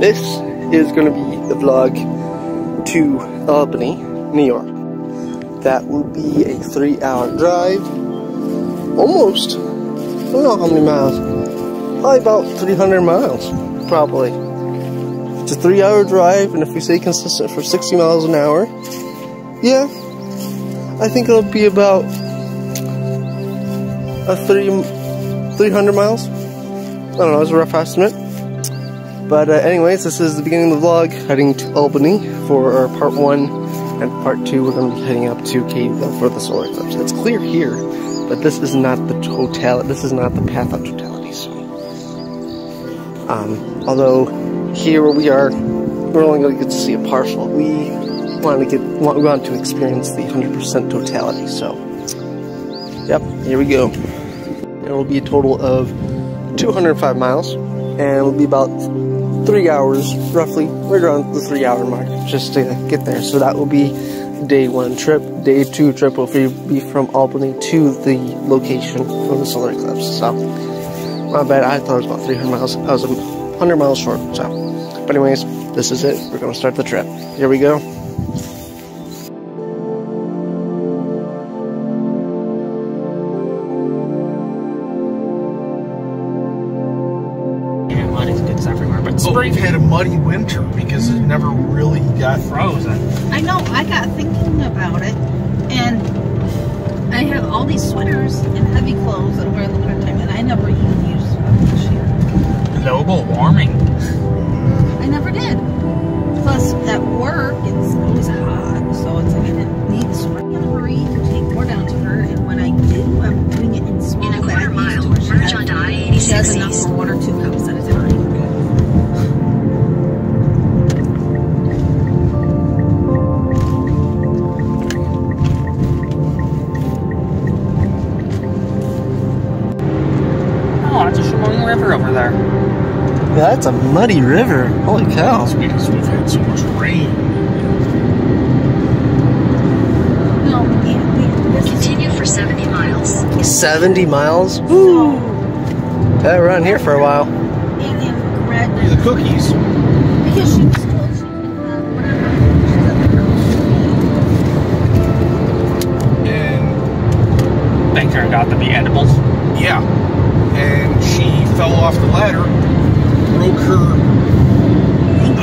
This is going to be the vlog to Albany, New York. That will be a three hour drive. Almost. I don't know how many miles. Probably about 300 miles. Probably. It's a three hour drive, and if we stay consistent for 60 miles an hour, yeah, I think it'll be about a 30, 300 miles. I don't know, it's a rough estimate. But uh, anyways, this is the beginning of the vlog, heading to Albany for our part one, and part two we're going to be heading up to Cateville for the solar eclipse. It's clear here, but this is not the total. This is not the path of totality. So, um, although here where we are, we're only going to get to see a partial. We want to get we want to experience the 100% totality. So, yep, here we go. It will be a total of 205 miles, and it'll be about three hours, roughly, right around the three hour mark, just to get there. So that will be day one trip. Day two trip will be from Albany to the location for the solar eclipse. So, my bad, I thought it was about 300 miles. I was 100 miles short, so. But anyways, this is it. We're gonna start the trip. Here we go. Muddy winter over there. Yeah, that's a muddy river. Holy cow. It's because we've had so much rain. No, Continue for 70 miles. 70 miles? Woo! Yeah, we're on here for a while. And in red. The cookies. Because she was told she could have whatever. And Banker got to be edibles. Yeah. And she fell off the ladder, broke her.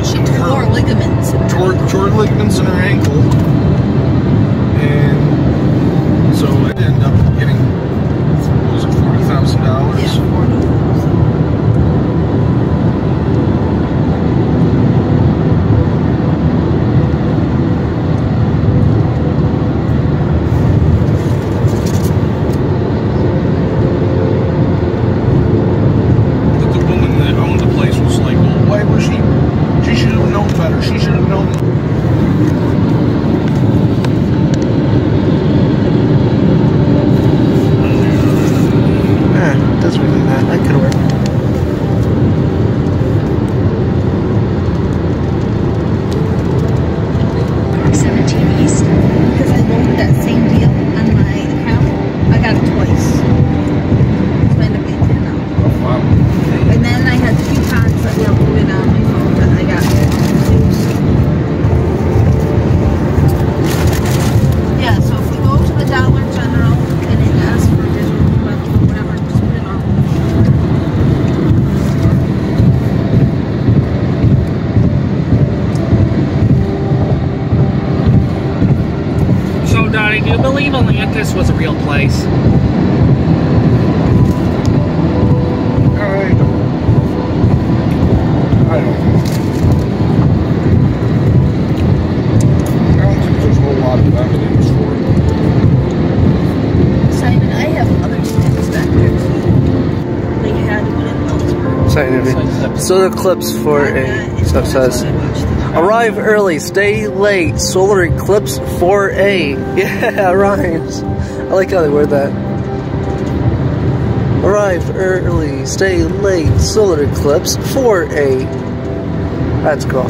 She tore her, ligaments. Tore, tore ligaments in her ankle. And so it ended up getting, was it, $40,000? Yeah, 40. But the woman that owned the place was like, well, why was she? She should have known better. She should have known. Yeah, it does really that. That could work. Route 17 East. Because I loaded that same deal on my account. I got it twice. It's been a big now. Oh, wow. And then I had two times that were moving on my phone that I got used. Yeah, so if we go to the Dollar General and it asks for visual, whatever, just put it on. So, Dottie, do you believe Atlantis was a real place? I don't. I don't. I don't think there's a whole lot of evidence for it. Simon, I have other tickets back there. They had one in Ellsworth. Sorry, Solar eclipse for a. So it says. Arrive early, stay late. Solar eclipse 4A. Yeah, rhymes. I like how they word that. Arrive early, stay late. Solar eclipse 4A. That's cool.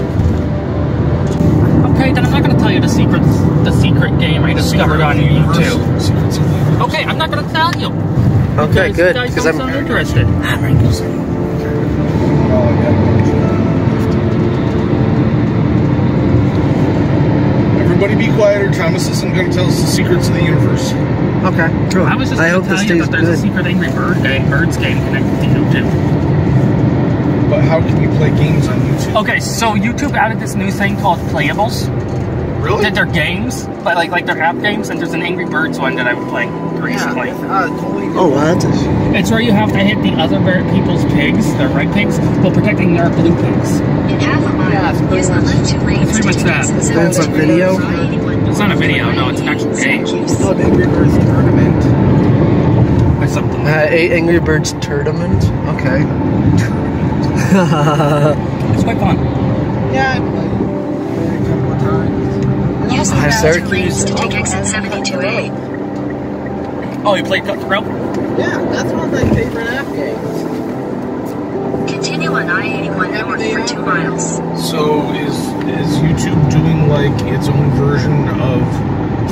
Okay, then I'm not going to tell you the secret, the secret game I discovered on YouTube. Secrets of the universe. Okay, I'm not going to tell you. Okay, You guys- good. You guys Because don't I'm. sound interested. Oh, I got it. Quiet or Thomas isn't going to tell us the secrets of the universe. Okay, cool. I was just I going hope to tell this you stays that there's a good. secret Angry Bird game, Birds game connected to YouTube. But how can you play games on YouTube? Okay, so YouTube added this new thing called Playables. really? That they're games, but like like they're app games, and there's an Angry Birds one that I was playing recently. Uh, oh, what? It's where you have to hit the other bird people's pigs, their red pigs, while protecting their blue pigs. In half a mile, use the left two lanes Pretty much that. That's a video? It's not a video, no, it's an actual game. called Angry Birds Tournament. Or something. Uh, a Angry Birds tournament. Okay. It's quite fun. Yeah, I played it a couple of times. Use the Hi, left sir. to take exit 72A. Oh, you played Cutthroat? Yeah, that's one of my favorite app games. Continue on I-81 north for two miles. So is is YouTube doing like its own version of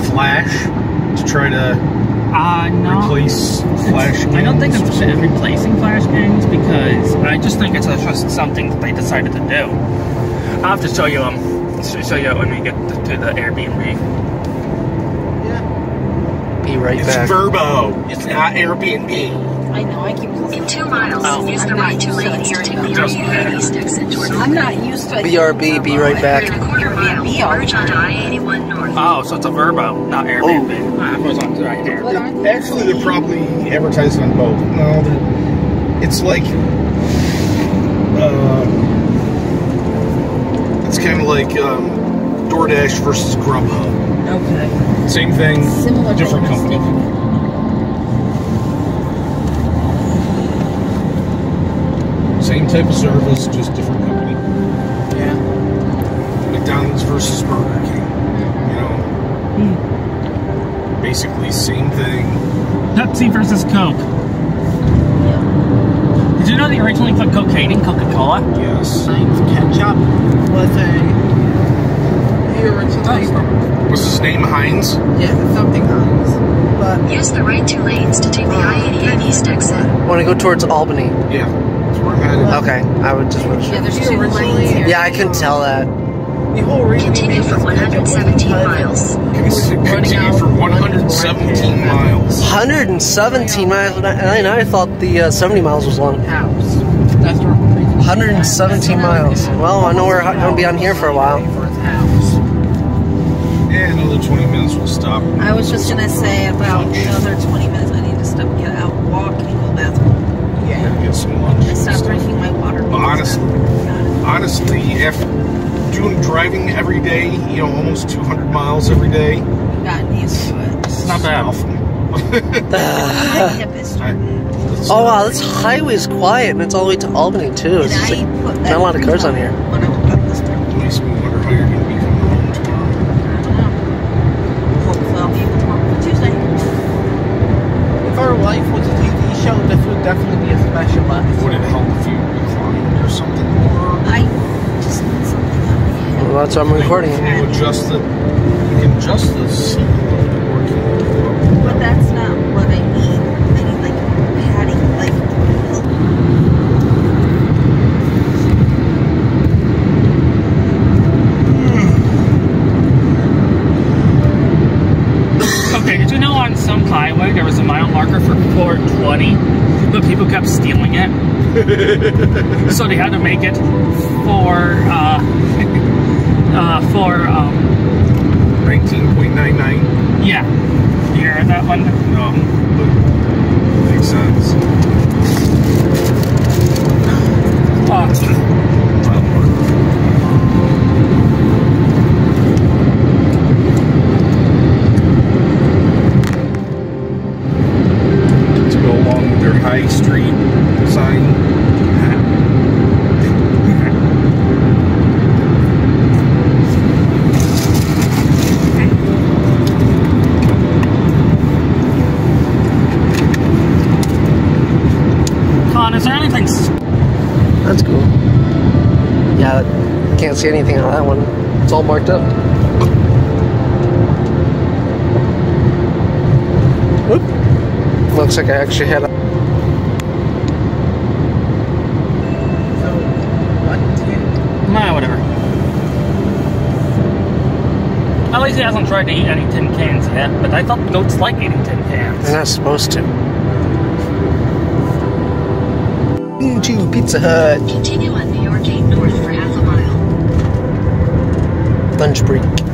Flash to try to Uh, no. replace Flash games? I don't think it's replacing Flash games because I just think it's just something that they decided to do. I'll have to show you um show you when we get to the Airbnb. Yeah. Be right It's back. Vrbo. It's not Airbnb. I know, I keep listening. In two miles, Oh. use the I'm not right two used to lanes to hearing take the I-88 east exit toward I'm not used to it. BRB, be right back. In a quarter mile, merge onto I-81 north. Oh, so it's a Vrbo, not Airbnb. Ah, it goes on right here. What aren't they? Actually, they're probably advertising on both. No, it's like, uh, it's kind of like um, DoorDash versus Grubhub. Okay. Same thing, Similar different things. company. Same type of service, just different company. Yeah. McDonald's versus Burger King. You know, basically same thing. Pepsi versus Coke. Yeah. Did you know they originally put cocaine in Coca-Cola? Yes. Heinz ketchup was a he originally What's his name? Heinz. yeah something Heinz, but Use the right two lanes to take the I-88 east exit. Want to go towards Albany? Yeah, that's where headed. Okay, I would just want to. Yeah, there's two originally- lanes here. Yeah, I can tell that. the whole reason he Continue for this ketchup was 117 miles. Continue for 117 miles. 117 miles. And I, and I thought the uh, 70 miles was long. house. That's 117 miles. Well, I know we're going to be on here for a while. For his house. And another 20 minutes will stop. I was just gonna say about another 20 minutes. I need to stop, get out, walk, and go bathroom. Yeah. Get some lunch. I and stopped stuff. drinking my water. But honestly, honestly, after doing driving every day, you know, almost 200 miles every day, gotten used to it. It's not bad. My hip is starting. Oh wow, this highway is quiet and it's all the way to Albany too. It's like, not a lot of cars on here. When I woke up this morning. makes me wonder how you're that's why I'm recording it. You adjust the, you can adjust this. But that's not what I need. I need like padding, like. okay, did you know on some highway there was a mile marker for 420, but people kept stealing it? so they had to make it 4. High Street sign. Is there anything That's cool. Yeah, can't see anything on that one. It's all marked up. Whoop. Looks like I actually had a. So, what did Nah, whatever. I Lazy hasn't tried to eat any tin cans yet, but I thought goats like eating tin cans. They're not supposed to. Into Pizza Hut. Continue on New York 8 North for half a mile. Lunch break.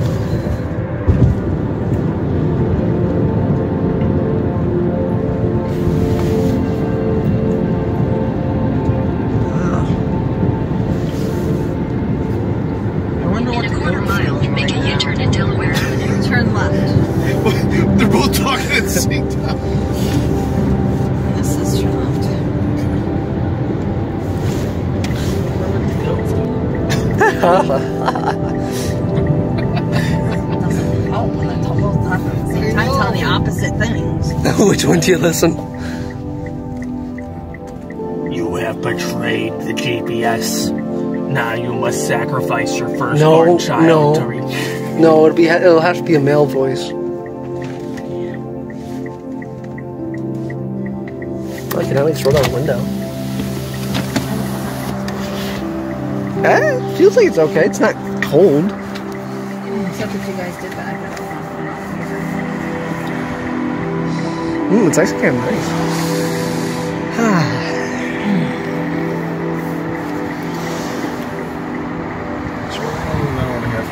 Which one do you listen? You have betrayed the GPS. Now you must sacrifice your No, firstborn child no. to reach. No, it'll be it'll have to be a male voice. I can at least roll down the window. Eh, feels like it's okay. It's not cold. Except that you guys did that. Mm, it's actually kind of nice. It's only an hour and a half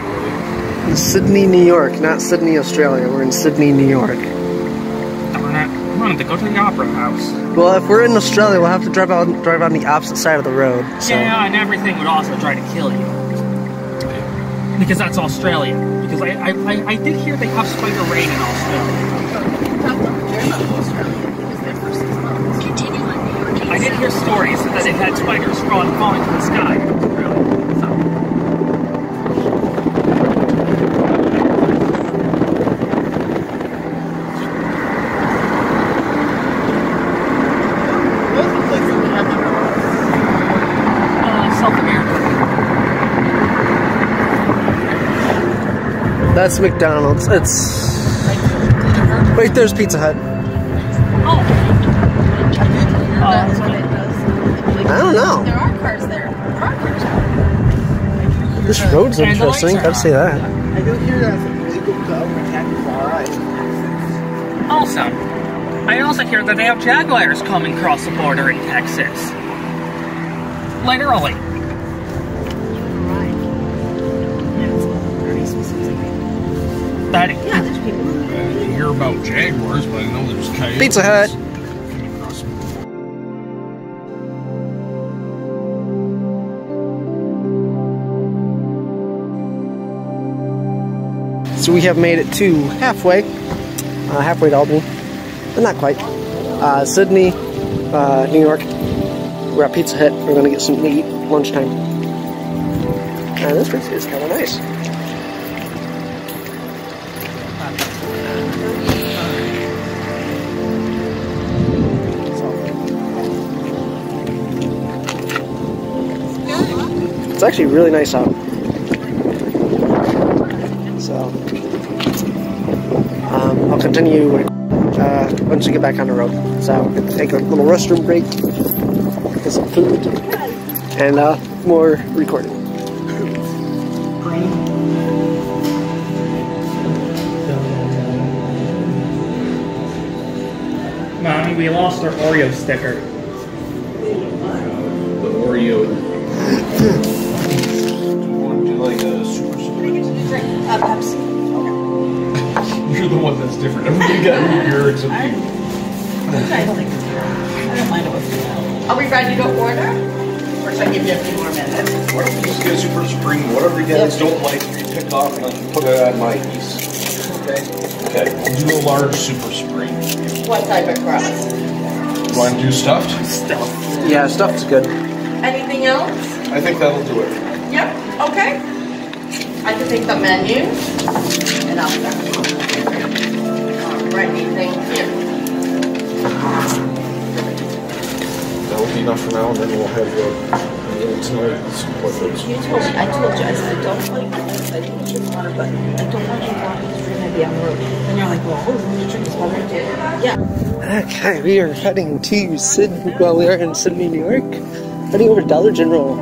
away. In Sidney, New York, not Sydney, Australia. We're in Sidney, New York. Darn it. I wanted to go to the opera house. Well, if we're in Australia, we'll have to drive out drive on the opposite side of the road. So. Yeah, and everything would also try to kill you. Because that's Australia. Because I, I, I, I did hear they have spider rain in Australia. Continue on New York 8 I did hear stories that they had spiders falling, falling from the sky. That's McDonald's. It's wait. There's Pizza Hut. That's what it does. I don't know. There are cars there. There are cars there. This road's the lights interesting. are I'd say that. I do hear that it's illegal to attack also, I also hear that they have jaguars coming across the border in Texas. Literally. That Yeah, there's people. I didn't hear about jaguars, but I know there's coyotes. Pizza Hut. So we have made it to halfway, uh, halfway to Albany, but not quite. Uh, Sidney, uh, New York. We're at Pizza Hut. We're gonna get something to eat lunchtime. And this place is kind of nice. It's actually really nice out. So, um, I'll continue uh, once we get back on the road. So, I'm going to take a little restroom break, get some food, and uh, more recording. Mommy, we lost our Oreo sticker. The Oreo. Would you like a super Uh, Pepsi. You're the one that's different. Everybody got root beer except you. I don't think I don't mind it with Are we ready to order? Or should I give you a few more minutes? Why don't we just get super spring, whatever you guys don't like, you pick off and then put it on my piece. Okay. Okay, we'll do a large super spring. What type of crust? You want to do stuffed? Stuffed. Yeah, stuff's good. Anything else? I think that'll do it. Yep, okay. I can take the menu and I'll start. Now, and then we'll have uh, tonight some portraits. You told me, I told you, I said, I don't like, I said, you can drink water, but I don't want you walking the street maybe on the road. And you're like, well, oh, you drink this water. Yeah. Okay, we are heading to Sidney. Well, we are in Sidney, New York. Heading over to Dollar General.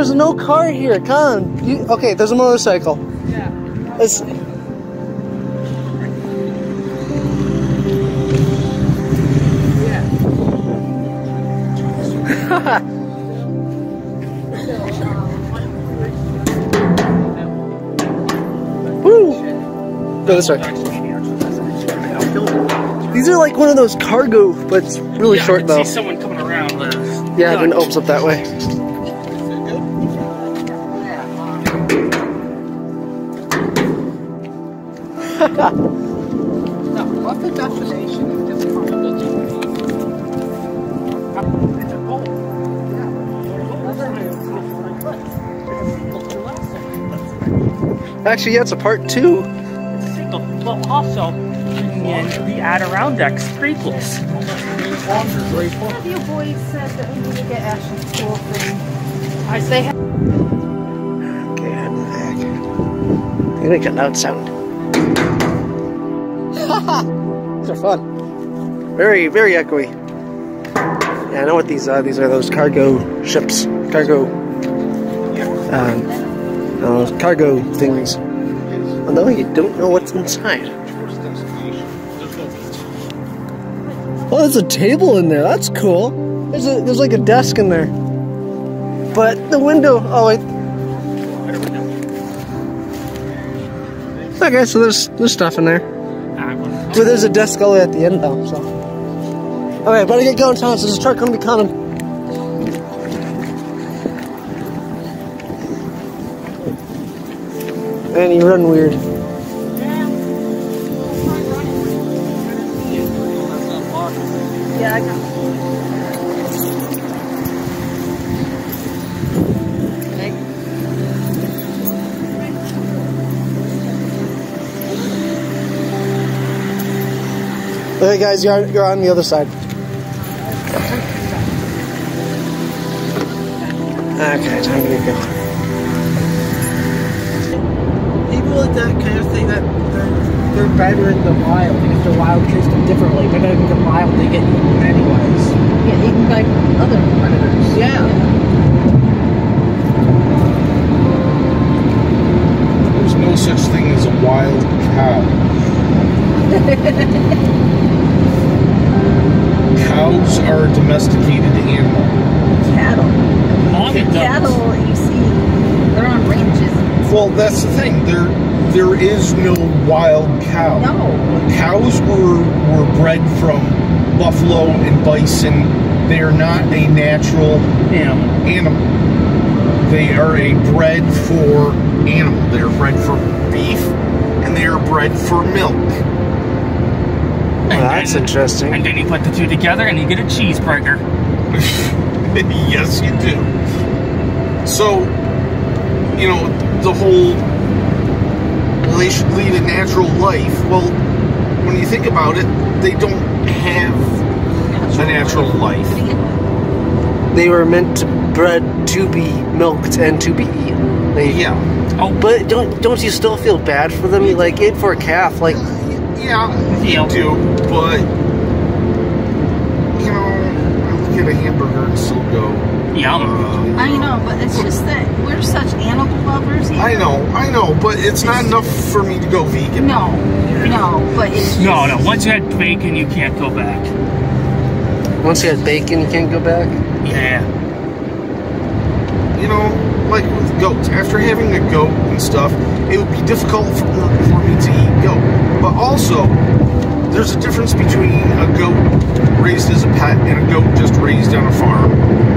There's no car here. Come on. You, okay, there's a motorcycle. Yeah. It's, Yeah. woo. Go this way. These are like one of those cargo, but it's really yeah, short though. see someone coming around. Yeah, then it opens up that way. No, what's the destination of this possibility? It's a goal. Actually, yeah, it's a part two. It's a single. Well, also bringing in the Adirondacks prequels. Have you boys said that we need to get Ashley school thing? I say Okay, heading back. I'm gonna make a loud sound. These are fun. Very, very echoey. Yeah, I know what these are. These are those cargo ships. Cargo. Um, uh, cargo things. Although you don't know what's inside. Oh, there's a table in there. That's cool. There's a there's like a desk in there. But the window. Oh wait. Okay, so there's there's stuff in there. But there's a the way at the end though. So. Okay, better get going, Thomas. There's a truck gonna be coming. And you run weird. Yeah, I got Okay, guys, you're you're on the other side. Okay, time to get going. People with that kind of thing that they're, they're better in the wild because the wild treats them differently. They're not in the wild, they get eaten anyways. Yeah, eaten by other predators. Yeah. There's no such thing as a wild cow. Cows are a domesticated animal. Cattle. Mommy does. Cattle you see, they're on ranges. Well, that's the thing. There, there is no wild cow. No. Cows were were bred from buffalo and bison. They are not a natural Animal. animal. They are a bred for animal. They are bred for beef, and they are bred for milk. Well, that's interesting. And then you put the two together and you get a cheeseburger. yes, you do. So, you know, the whole well, they should lead a natural life. Well, when you think about it, they don't have a natural life. They were meant to bred to be milked and to be eaten. They, Yeah, Oh, But don't don't you still feel bad for them? Like it for a calf, like yeah, Yeah. you do, but you know, I look at a hamburger and still go. yum. Uh, I know, but it's just that we're such animal lovers here. I know, I know, but it's not enough for me to go vegan. No, no, but it's just, No, no. Once you had bacon, you can't go back. once you had bacon, you can't go back. Yeah. You know, like with goats. After having a goat and stuff, it would be difficult for, for me to eat goat. But also, there's a difference between a goat raised as a pet and a goat just raised on a farm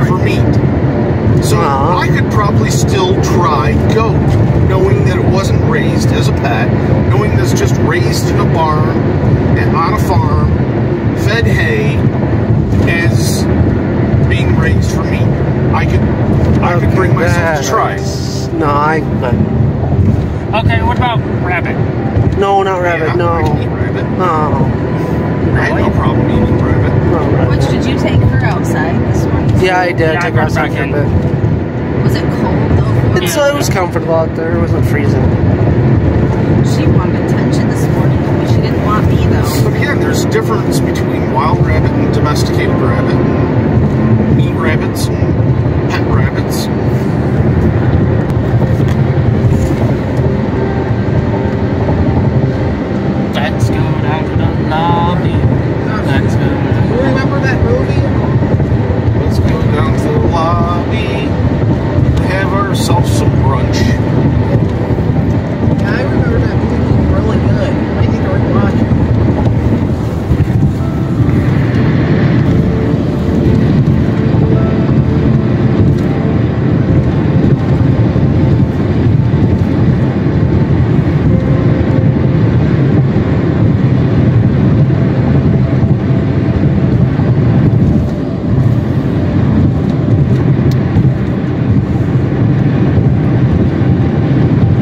for meat. So Aw. I could probably still try goat, knowing that it wasn't raised as a pet, knowing that it's just raised in a barn and on a farm, fed hay, as being raised for meat. I could, I could bring myself to try. it. No, I. But, Okay, what about rabbit? no, not rabbit. Yeah, no. I can eat rabbit. No. I have no problem eating rabbit. no rabbit. Which did you take her outside this morning? Yeah, I did. Yeah, I take brought her outside for a bit. Was it cold though? It's, uh, it was comfortable out there. It wasn't freezing. She wanted attention this morning, but she didn't want me though. But again, there's a difference between wild rabbit and domesticated rabbit. Meet rabbits pet rabbits. Let's go down to the lobby. Let's go. You remember that movie? Let's go down to the lobby, have ourselves some brunch. Yeah, I remember that movie being really good. I need to rewatch it.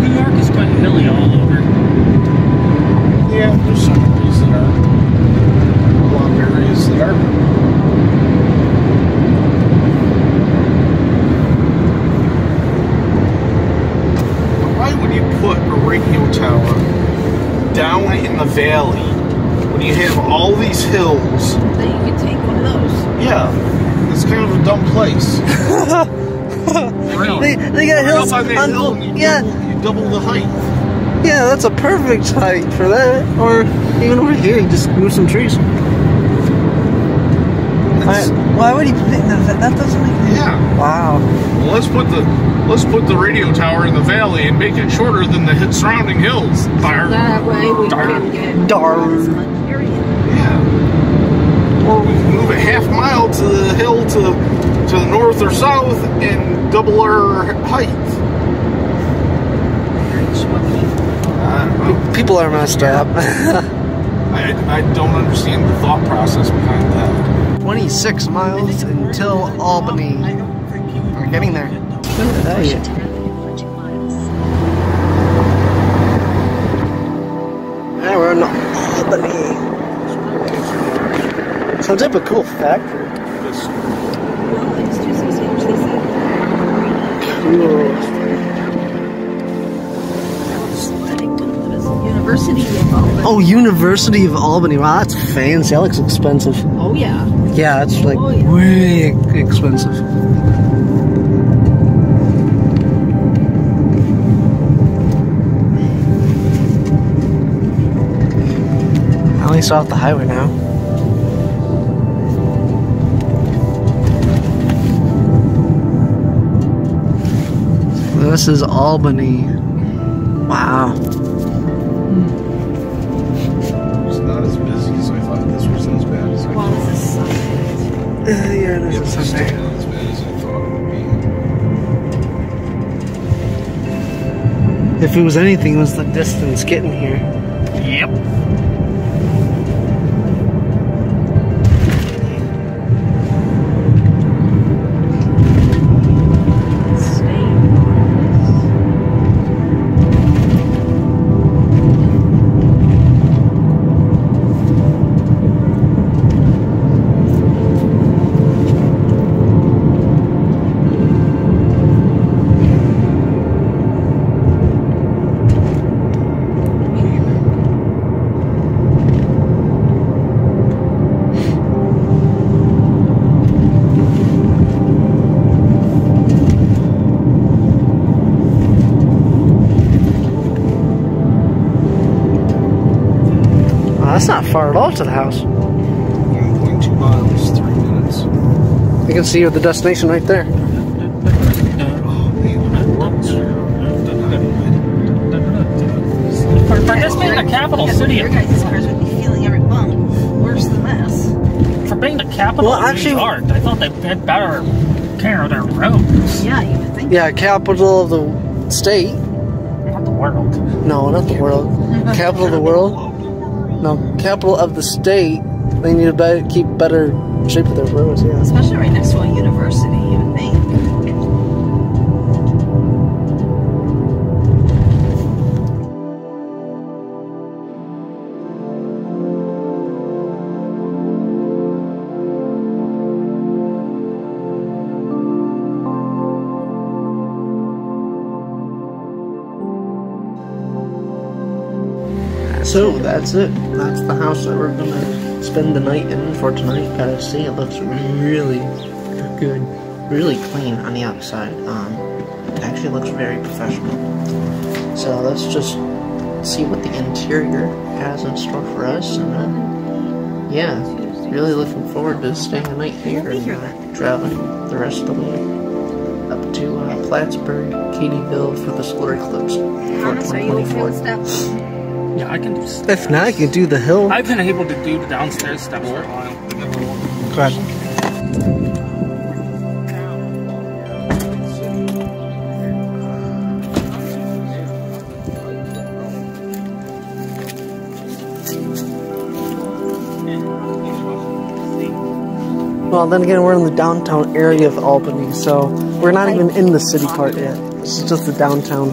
New York is quite hilly all over. Yeah, there's some areas that are. A lot of areas that are. Why would you put a radio tower down in the valley when you have all hills? Then you can take one of those. Yeah, it's kind of a dumb place. They, they got You're hills on hill you yeah, double, you double the height. yeah, that's a perfect height for that. Or even over here, you just move some trees. Why, That's- why would he put it in the, that doesn't make any yeah. Wow. Well, let's put the let's put the radio tower in the valley and make it shorter than the surrounding hills. Fire. That way we Darn. can get Darn. as much area. Yeah. Or we can move a half mile to the hill to to the north or south and double our height. I. People are messed up. I, I don't understand the thought process behind that. 26 miles until Albany. I don't think you We're getting there. Washington Avenue for two miles. Yeah, we're in Albany. Some type of cool factory. Well, it's two sixty, which they said. Cool. University of Albany. Oh, University of Albany. Wow, that's fancy. That looks expensive. Oh yeah. Yeah, it's like Oh, yeah. way expensive. At least off the highway now. This is Albany. Wow. It's not as busy as I thought. This wasn't as bad as I Well, thought. this is Sunday. Uh, yeah, it Yeah, is a it's still Sunday. not as bad as I thought it would be. If it was anything, it was the distance getting here. Yep. Far at all to the house. 1.2 miles, three minutes. You can see the destination right there. Oh For, for this being the capital city your of guys' cars would be feeling every bump. Worse than this. for being the capital Well, actually- New York, I thought they had better care of their roads, Yeah, you would think. Yeah, capital of the state. not the world. No, not the world. Capital of the world. No, capital of the state. They need to better, keep better shape of their roads. Yeah. Especially right next to a university, you would think. So that's it. That's the house that we're gonna spend the night in for tonight. Gotta see, it looks really good. Really clean on the outside. Um, it actually looks very professional. So let's just see what the interior has in store for us, and then yeah, really looking forward to staying the night here and uh, traveling the rest of the way up to uh, Plattsburgh, Katyville for the solar eclipse for Honest, are 2024. With steps? Yeah, I can do steps. If not, you can do the hill. I've been able to do the downstairs steps for a while. Go ahead. Well, then again, we're in the downtown area of Albany, so we're not even in the city part yet. This is just the downtown.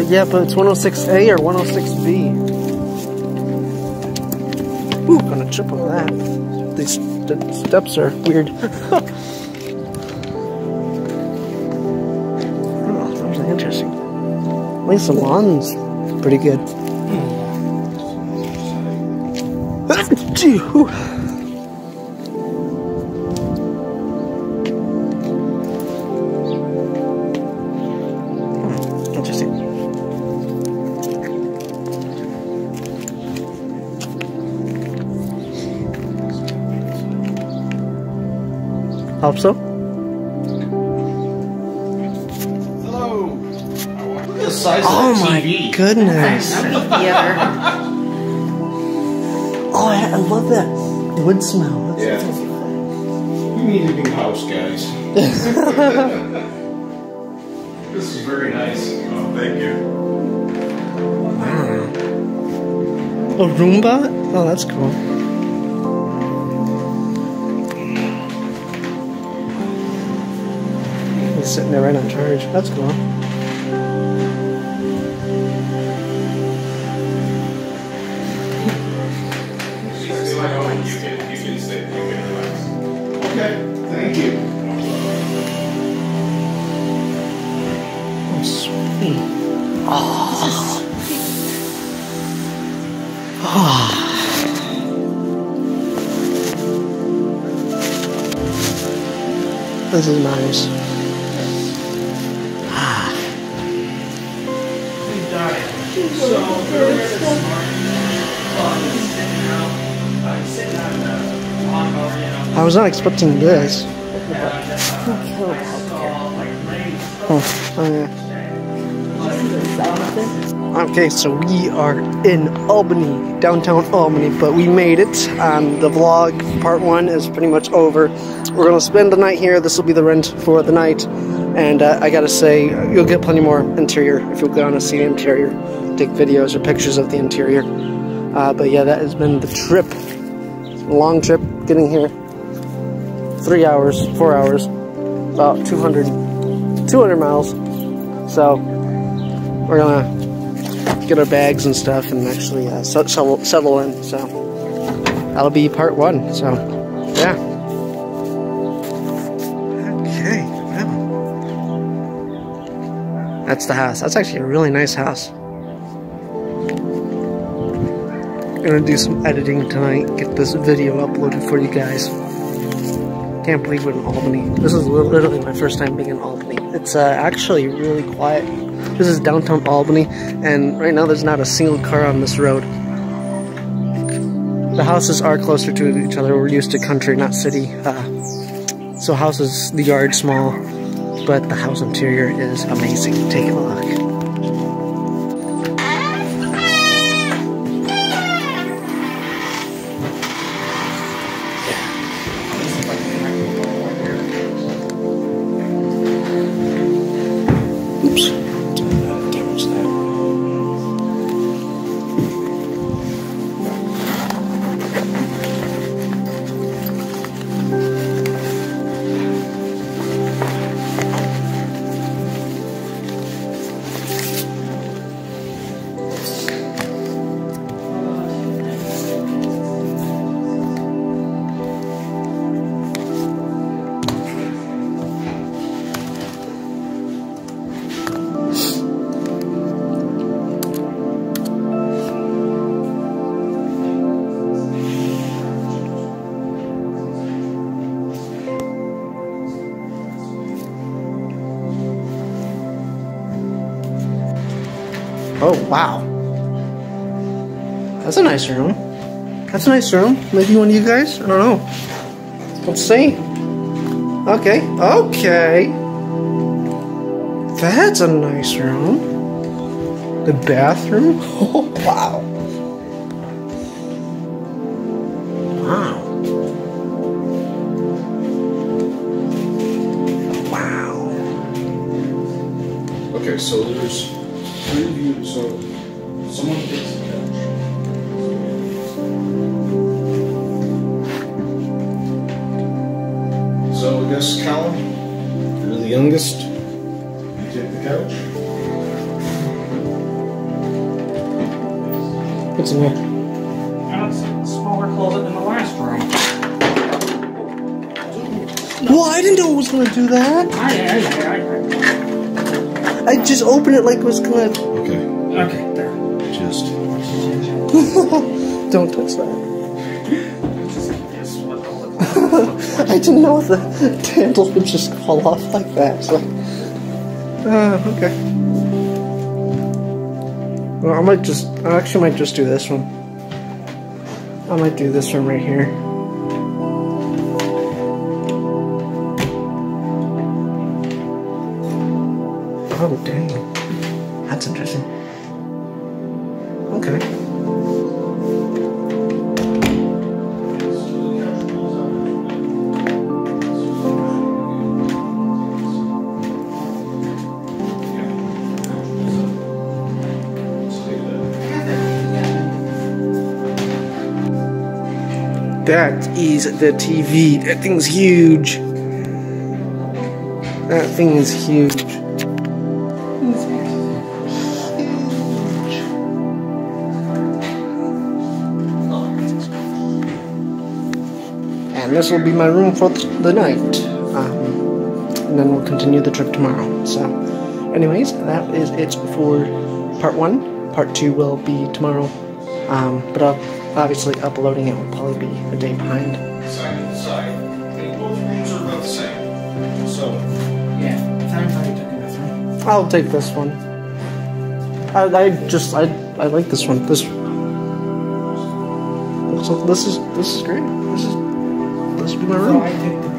But yeah, but it's 106A or 106B. Ooh, gonna trip over that. These st- steps are weird. oh, interesting. At least the lawn's pretty good. Gee, Hope so. Hello. Look at the size Oh of my TV. goodness. Oh, I, I love that wood smell. That's- Yeah. You need a new house, guys. this is very nice. Oh, thank you. A Roomba? Oh, that's cool. Sitting there right on charge. That's cool. Okay, thank you. Sweet. This is nice. I was not expecting this. Oh, oh yeah. Okay, so we are in Albany, downtown Albany, but we made it. The vlog part one is pretty much over. We're gonna spend the night here. This will be the rent for the night, and uh, I gotta say, you'll get plenty more interior if you'll go on to see the interior, take videos or pictures of the interior. Uh, but yeah, that has been the trip. Long trip getting here. Three hours, four hours, about 200, 200 miles. So we're gonna get our bags and stuff and actually uh, settle, settle in. So that'll be part one. So yeah. Okay. Wow. That's the house. That's actually a really nice house. Gonna do some editing tonight. Get this video uploaded for you guys. Can't believe we're in Albany. This is literally my first time being in Albany. It's uh, actually really quiet. This is downtown Albany, and right now there's not a single car on this road. The houses are closer to each other. We're used to country, not city. Uh, so houses, the yard small, but the house interior is amazing. Take a look. Wow. That's a nice room. That's a nice room. Maybe one of you guys? I don't know. Let's see. Okay, okay. That's a nice room. The bathroom? Oh, wow. You the couch. What's in here? And it's a smaller closet than the last room. Well, I didn't know it was gonna do that. I, I, I, I just opened it like it was gonna. Okay, okay, there. just. Don't touch that. This is what the looks like. I didn't know the handles would just fall off like that. So. Okay. Well, I might just. I actually might just do this one. I might do this one right here. Oh, dang. That is the TV. That thing's huge. That thing is huge. And this will be my room for the night. Um, and then we'll continue the trip tomorrow. So, anyways, that is it for part one. Part two will be tomorrow. Um, but I'll, obviously, uploading it will probably be a day behind. Side to side. I mean, both rooms are about the same. So, Yeah, time for you to do this one. I'll take this one. I, I just I I like this one. This so this is this is great. This is this will be my So room. I take the